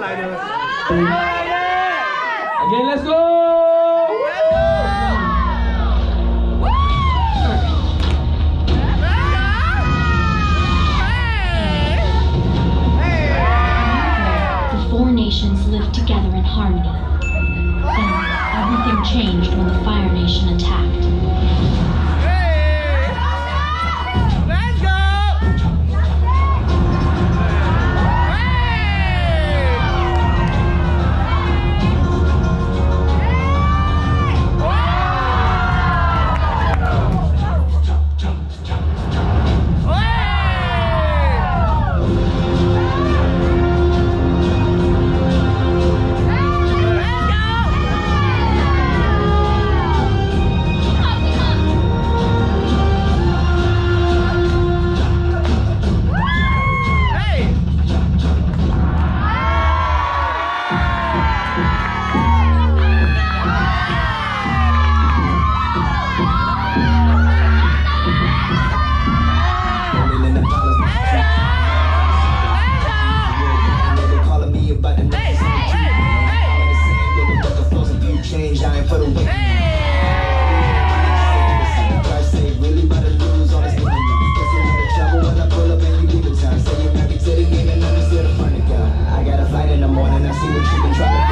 Again, let's go! The four nations lived together in harmony. Then everything changed when the Fire Nation attacked. I see what you've been trying to